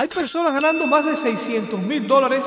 Hay personas ganando más de 600 mil dólares.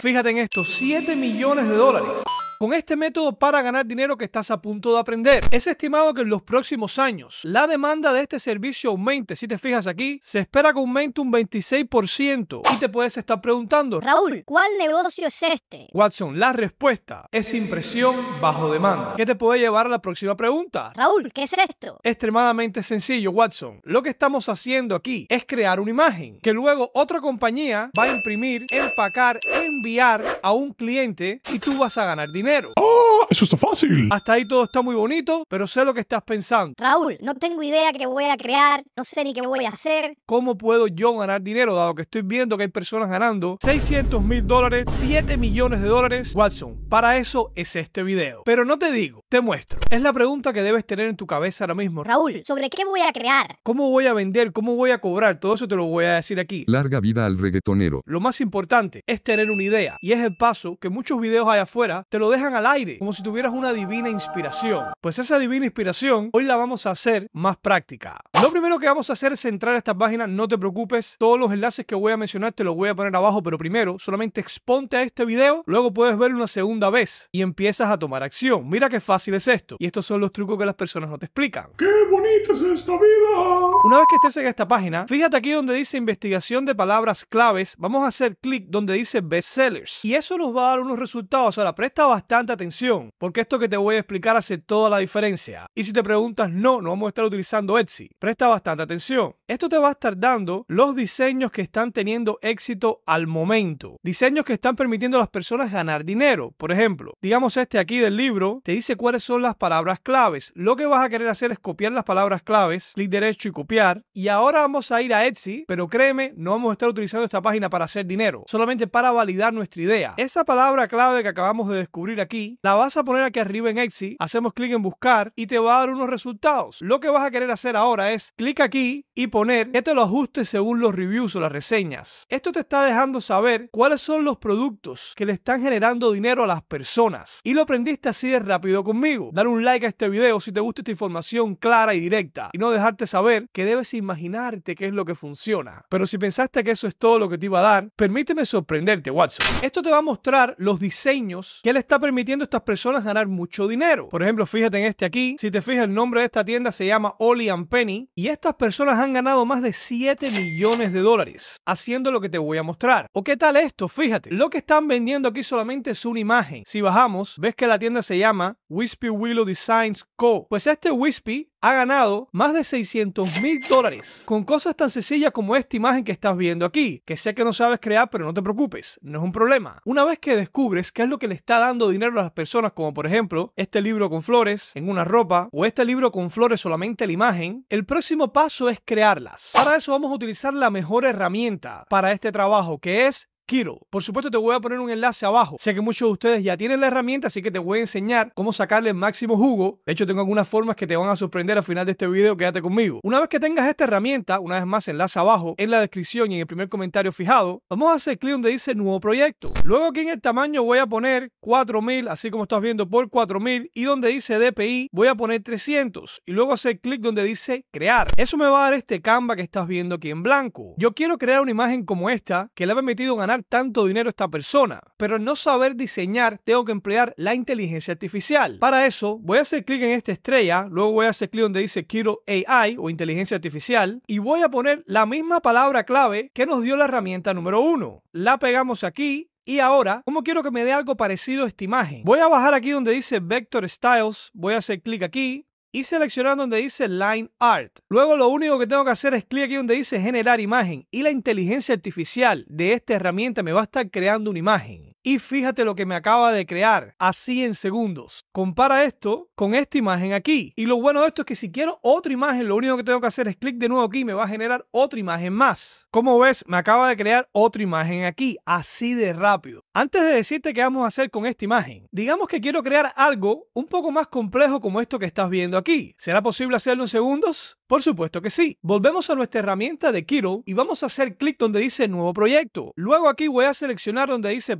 Fíjate en esto, 7 millones de dólares con este método para ganar dinero que estás a punto de aprender. Es estimado que en los próximos años la demanda de este servicio aumente. Si te fijas aquí, se espera que aumente un 26% y te puedes estar preguntando, Raúl, ¿cuál negocio es este? Watson, la respuesta es impresión bajo demanda. ¿Qué te puede llevar a la próxima pregunta? Raúl, ¿qué es esto? Extremadamente sencillo, Watson. Lo que estamos haciendo aquí es crear una imagen que luego otra compañía va a imprimir, empacar, enviar a un cliente y tú vas a ganar dinero. ¡Ah! Eso está fácil. Hasta ahí todo está muy bonito, pero sé lo que estás pensando. Raúl, no tengo idea qué voy a crear, no sé ni qué voy a hacer. ¿Cómo puedo yo ganar dinero dado que estoy viendo que hay personas ganando 600 mil dólares, 7 millones de dólares? Watson, para eso es este video. Pero no te digo, te muestro. Es la pregunta que debes tener en tu cabeza ahora mismo. Raúl, ¿sobre qué voy a crear? ¿Cómo voy a vender? ¿Cómo voy a cobrar? Todo eso te lo voy a decir aquí. Larga vida al reggaetonero. Lo más importante es tener una idea y es el paso que muchos videos allá afuera te lo dejan al aire, como si tuvieras una divina inspiración. Pues esa divina inspiración hoy la vamos a hacer más práctica. Lo primero que vamos a hacer es entrar a esta página, no te preocupes, todos los enlaces que voy a mencionar te los voy a poner abajo, pero primero solamente exponte a este video, luego puedes verlo una segunda vez y empiezas a tomar acción. Mira qué fácil es esto. Y estos son los trucos que las personas no te explican. ¡Qué bonita es esta vida! Una vez que estés en esta página, fíjate aquí donde dice investigación de palabras claves, vamos a hacer clic donde dice bestsellers y eso nos va a dar unos resultados. Ahora presta bastante atención porque esto que te voy a explicar hace toda la diferencia. Y si te preguntas, no, no vamos a estar utilizando Etsy. Presta bastante atención. Esto te va a estar dando los diseños que están teniendo éxito al momento. Diseños que están permitiendo a las personas ganar dinero. Por ejemplo, digamos este aquí del libro, te dice cuáles son las palabras claves. Lo que vas a querer hacer es copiar las palabras claves, clic derecho y copiar. Y ahora vamos a ir a Etsy, pero créeme, no vamos a estar utilizando esta página para hacer dinero, solamente para validar nuestra idea. Esa palabra clave que acabamos de descubrir aquí, la vas a poner aquí arriba en Etsy, hacemos clic en buscar y te va a dar unos resultados. Lo que vas a querer hacer ahora es clic aquí y poner que te lo ajuste según los reviews o las reseñas. Esto te está dejando saber cuáles son los productos que le están generando dinero a las personas. Y lo aprendiste así de rápido conmigo. Dar un like a este video si te gusta esta información clara y directa y no dejarte saber que debes imaginarte qué es lo que funciona. Pero si pensaste que eso es todo lo que te iba a dar, permíteme sorprenderte, Watson. Esto te va a mostrar los diseños que le está permitiendo a estas personas ganar mucho dinero. Por ejemplo, fíjate en este aquí. Si te fijas, el nombre de esta tienda se llama Oli and Penny y estas personas han ganado más de 7 millones de dólares haciendo lo que te voy a mostrar. ¿O qué tal esto? Fíjate, lo que están vendiendo aquí solamente es una imagen. Si bajamos, ves que la tienda se llama Wispy Willow Designs Co. Pues este Wispy ha ganado más de 600 mil dólares con cosas tan sencillas como esta imagen que estás viendo aquí, que sé que no sabes crear, pero no te preocupes, no es un problema. Una vez que descubres qué es lo que le está dando dinero a las personas, como por ejemplo este libro con flores en una ropa o este libro con flores solamente la imagen, el próximo paso es crearlas. Para eso vamos a utilizar la mejor herramienta para este trabajo, que es Kiro. Por supuesto te voy a poner un enlace abajo. Sé que muchos de ustedes ya tienen la herramienta, así que te voy a enseñar cómo sacarle el máximo jugo. De hecho, tengo algunas formas que te van a sorprender al final de este video. Quédate conmigo. Una vez que tengas esta herramienta, una vez más, enlace abajo en la descripción y en el primer comentario fijado, vamos a hacer clic donde dice nuevo proyecto. Luego aquí en el tamaño voy a poner 4000, así como estás viendo por 4000 y donde dice DPI voy a poner 300 y luego hacer clic donde dice crear. Eso me va a dar este Canva que estás viendo aquí en blanco. Yo quiero crear una imagen como esta que le ha permitido ganar tanto dinero esta persona, pero al no saber diseñar tengo que emplear la inteligencia artificial. Para eso voy a hacer clic en esta estrella, luego voy a hacer clic donde dice Kiro AI o inteligencia artificial y voy a poner la misma palabra clave que nos dio la herramienta número uno. La pegamos aquí y ahora, ¿cómo quiero que me dé algo parecido a esta imagen? Voy a bajar aquí donde dice Vector Styles, voy a hacer clic aquí, y seleccionar donde dice Line Art. Luego lo único que tengo que hacer es clic aquí donde dice generar imagen y la inteligencia artificial de esta herramienta me va a estar creando una imagen. Y fíjate lo que me acaba de crear, así en segundos. Compara esto con esta imagen aquí. Y lo bueno de esto es que si quiero otra imagen, lo único que tengo que hacer es clic de nuevo aquí y me va a generar otra imagen más. Como ves, me acaba de crear otra imagen aquí, así de rápido. Antes de decirte qué vamos a hacer con esta imagen, digamos que quiero crear algo un poco más complejo como esto que estás viendo aquí. ¿Será posible hacerlo en segundos? Por supuesto que sí. Volvemos a nuestra herramienta de Kiro y vamos a hacer clic donde dice nuevo proyecto. Luego aquí voy a seleccionar donde dice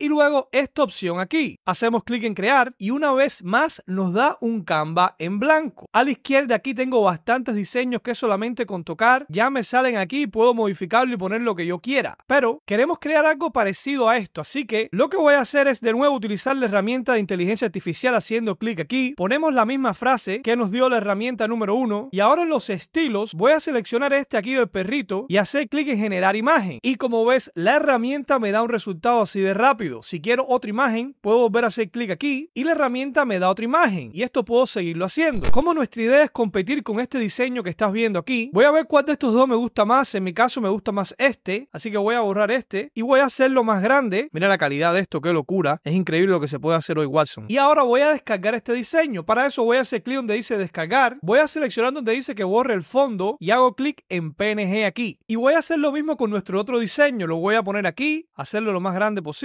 Y luego esta opción aquí. Hacemos clic en crear y una vez más nos da un Canva en blanco. A la izquierda aquí tengo bastantes diseños que solamente con tocar ya me salen aquí y puedo modificarlo y poner lo que yo quiera. Pero queremos crear algo parecido a esto, así que lo que voy a hacer es de nuevo utilizar la herramienta de inteligencia artificial haciendo clic aquí. Ponemos la misma frase que nos dio la herramienta número 1 y Ahora en los estilos voy a seleccionar este aquí del perrito y hacer clic en generar imagen. Y como ves, la herramienta me da un resultado así de rápido. Si quiero otra imagen, puedo volver a hacer clic aquí y la herramienta me da otra imagen. Y esto puedo seguirlo haciendo. Como nuestra idea es competir con este diseño que estás viendo aquí, voy a ver cuál de estos dos me gusta más. En mi caso me gusta más este, así que voy a borrar este y voy a hacerlo más grande. Mira la calidad de esto, qué locura. Es increíble lo que se puede hacer hoy, Watson. Y ahora voy a descargar este diseño. Para eso voy a hacer clic donde dice descargar. Voy a seleccionar donde dice que borre el fondo y hago clic en PNG aquí. Y voy a hacer lo mismo con nuestro otro diseño. Lo voy a poner aquí, hacerlo lo más grande posible.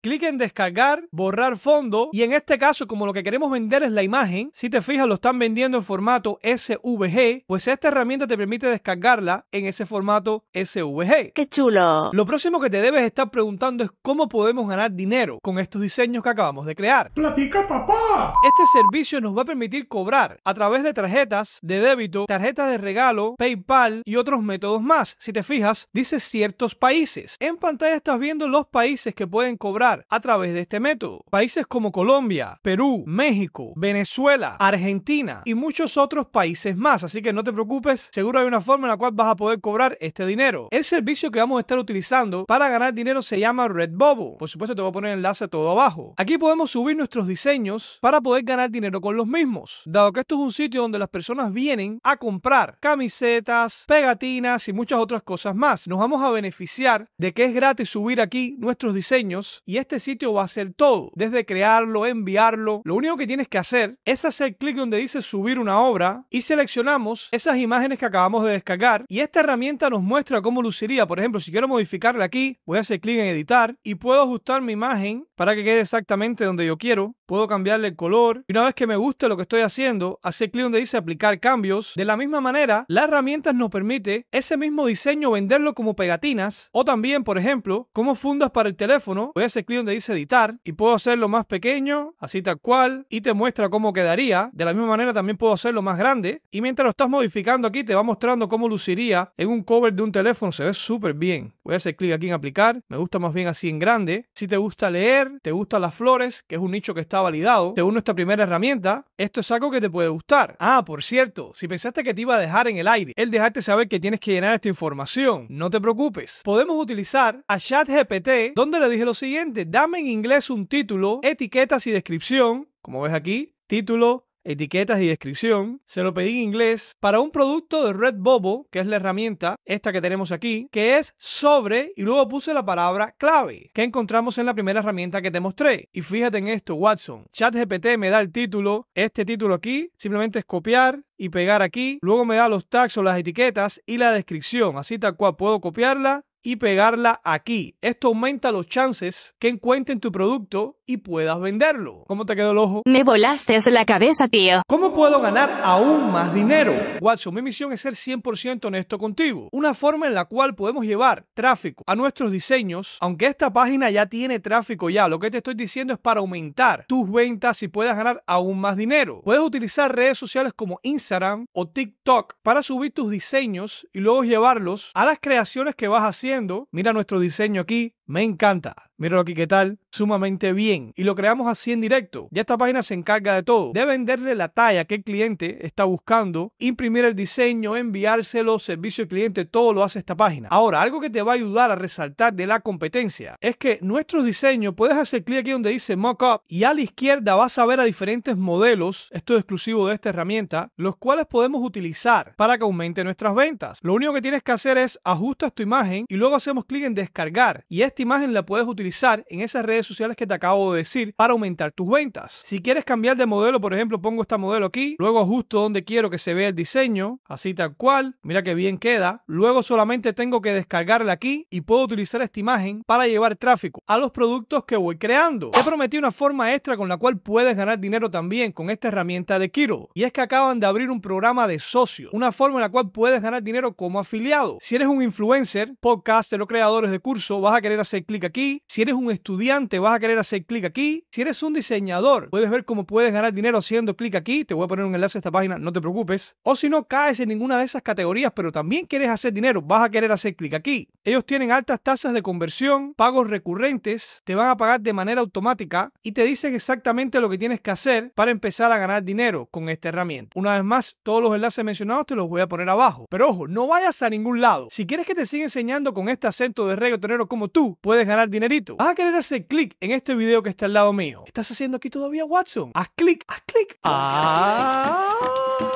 Clic en descargar, borrar fondo. Y en este caso, como lo que queremos vender es la imagen, si te fijas lo están vendiendo en formato SVG, pues esta herramienta te permite descargarla en ese formato SVG. ¡Qué chulo! Lo próximo que te debes estar preguntando es cómo podemos ganar dinero con estos diseños que acabamos de crear. ¡Platica, papá! Este servicio nos va a permitir cobrar a través de tarjetas de débito tarjetas de regalo, PayPal y otros métodos más. Si te fijas, dice ciertos países. En pantalla estás viendo los países que pueden cobrar a través de este método. Países como Colombia, Perú, México, Venezuela, Argentina y muchos otros países más. Así que no te preocupes, seguro hay una forma en la cual vas a poder cobrar este dinero. El servicio que vamos a estar utilizando para ganar dinero se llama Redbubble. Por supuesto te voy a poner el enlace todo abajo. Aquí podemos subir nuestros diseños para poder ganar dinero con los mismos. Dado que esto es un sitio donde las personas vienen a comprar camisetas, pegatinas y muchas otras cosas más. Nos vamos a beneficiar de que es gratis subir aquí nuestros diseños y este sitio va a hacer todo, desde crearlo, enviarlo. Lo único que tienes que hacer es hacer clic donde dice subir una obra y seleccionamos esas imágenes que acabamos de descargar y esta herramienta nos muestra cómo luciría. Por ejemplo, si quiero modificarla aquí, voy a hacer clic en editar y puedo ajustar mi imagen para que quede exactamente donde yo quiero. Puedo cambiarle el color y una vez que me guste lo que estoy haciendo, hacer clic donde dice aplicar cambios. De la misma manera, la herramienta nos permite ese mismo diseño venderlo como pegatinas o también, por ejemplo, como fundas para el teléfono. Voy a hacer clic donde dice editar y puedo hacerlo más pequeño, así tal cual, y te muestra cómo quedaría. De la misma manera también puedo hacerlo más grande y mientras lo estás modificando aquí te va mostrando cómo luciría en un cover de un teléfono. Se ve súper bien. Voy a hacer clic aquí en aplicar. Me gusta más bien así en grande. Si te gusta leer, te gustan las flores, que es un nicho que está validado, según nuestra primera herramienta, esto es algo que te puede gustar. Ah, por cierto, si pensaste que te iba a dejar en el aire el dejarte saber que tienes que llenar esta información, no te preocupes. Podemos utilizar a ChatGPT, donde le dije lo siguiente, dame en inglés un título, etiquetas y descripción, como ves aquí, título, etiquetas y descripción. Se lo pedí en inglés para un producto de Redbubble, que es la herramienta, esta que tenemos aquí, que es sobre y luego puse la palabra clave que encontramos en la primera herramienta que te mostré. Y fíjate en esto, Watson. ChatGPT me da el título, este título aquí, simplemente es copiar y pegar aquí. Luego me da los tags o las etiquetas y la descripción. Así tal cual puedo copiarla y pegarla aquí. Esto aumenta los chances que encuentren tu producto y puedas venderlo. ¿Cómo te quedó el ojo? Me volaste la cabeza, tío. ¿Cómo puedo ganar aún más dinero? Watson, mi misión es ser 100% honesto contigo. Una forma en la cual podemos llevar tráfico a nuestros diseños, aunque esta página ya tiene tráfico ya, lo que te estoy diciendo es para aumentar tus ventas y puedas ganar aún más dinero. Puedes utilizar redes sociales como Instagram o TikTok para subir tus diseños y luego llevarlos a las creaciones que vas haciendo. Mira nuestro diseño aquí, me encanta. Míralo aquí qué tal, sumamente bien. Y lo creamos así en directo. Ya esta página se encarga de todo. De venderle la talla que el cliente está buscando, imprimir el diseño, enviárselo, servicio al cliente, todo lo hace esta página. Ahora, algo que te va a ayudar a resaltar de la competencia es que nuestros diseños, puedes hacer clic aquí donde dice Mockup y a la izquierda vas a ver a diferentes modelos, esto es exclusivo de esta herramienta, los cuales podemos utilizar para que aumente nuestras ventas. Lo único que tienes que hacer es ajustas tu imagen y luego hacemos clic en descargar y esta imagen la puedes utilizar en esas redes sociales que te acabo de decir para aumentar tus ventas. Si quieres cambiar de modelo, por ejemplo, pongo esta modelo aquí, luego justo donde quiero que se vea el diseño, así tal cual, mira que bien queda. Luego solamente tengo que descargarla aquí y puedo utilizar esta imagen para llevar tráfico a los productos que voy creando. Te prometí una forma extra con la cual puedes ganar dinero también con esta herramienta de Kiro. Y es que acaban de abrir un programa de socios, una forma en la cual puedes ganar dinero como afiliado. Si eres un influencer, podcaster o creadores de curso, vas a querer hacer clic aquí. Si eres un estudiante, vas a querer hacer clic aquí. Si eres un diseñador, puedes ver cómo puedes ganar dinero haciendo clic aquí. Te voy a poner un enlace a esta página, no te preocupes. O si no caes en ninguna de esas categorías, pero también quieres hacer dinero, vas a querer hacer clic aquí. Ellos tienen altas tasas de conversión, pagos recurrentes, te van a pagar de manera automática y te dicen exactamente lo que tienes que hacer para empezar a ganar dinero con esta herramienta. Una vez más, todos los enlaces mencionados te los voy a poner abajo. Pero ojo, no vayas a ningún lado. Si quieres que te siga enseñando con este acento de reggaetonero como tú, puedes ganar dinerito. Vas a querer hacer clic en este video que está al lado mío. ¿Qué estás haciendo aquí todavía, Watson? Haz clic, haz clic. Ah.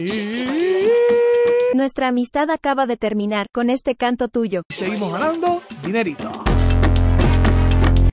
Y... Nuestra amistad acaba de terminar con este canto tuyo. Seguimos ganando dinerito.